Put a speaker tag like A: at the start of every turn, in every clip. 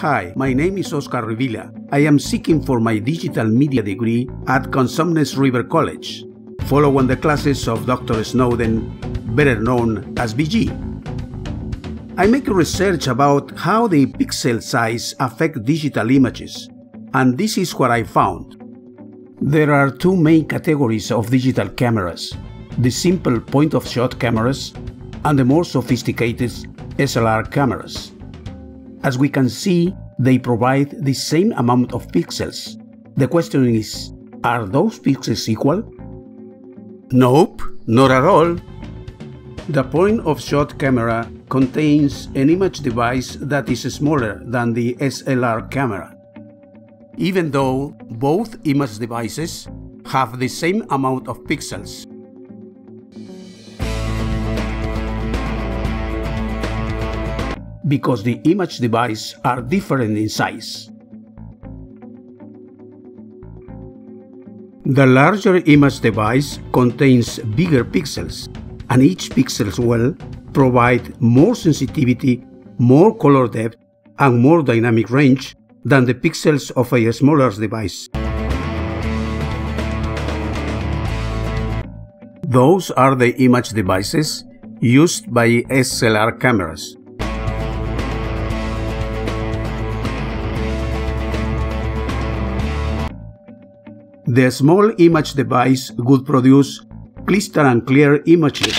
A: Hi, my name is Oscar Revilla. I am seeking for my digital media degree at Cosumnes River College, following the classes of Dr. Snowden, better known as BG. I make research about how the pixel size affect digital images, and this is what I found. There are two main categories of digital cameras, the simple point-of-shot cameras and the more sophisticated SLR cameras. As we can see, they provide the same amount of pixels. The question is, are those pixels equal? Nope, not at all. The point-of-shot camera contains an image device that is smaller than the SLR camera. Even though both image devices have the same amount of pixels. Because the image device are different in size. The larger image device contains bigger pixels, and each pixel will provide more sensitivity, more color depth, and more dynamic range than the pixels of a smaller device. Those are the image devices used by SLR cameras. The small image device would produce crystal and clear images.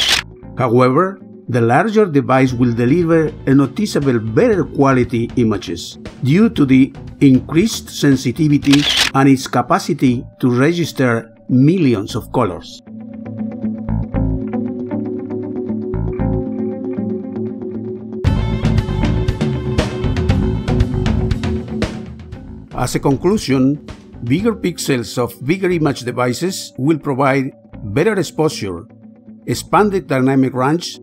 A: However, the larger device will deliver a noticeable better quality images due to the increased sensitivity and its capacity to register millions of colors. As a conclusion, Bigger pixels of bigger image devices will provide better exposure, expanded dynamic range,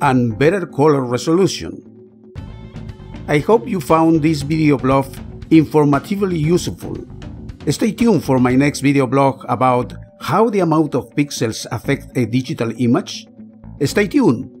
A: and better color resolution. I hope you found this video blog informatively useful. Stay tuned for my next video blog about how the amount of pixels affect a digital image. Stay tuned!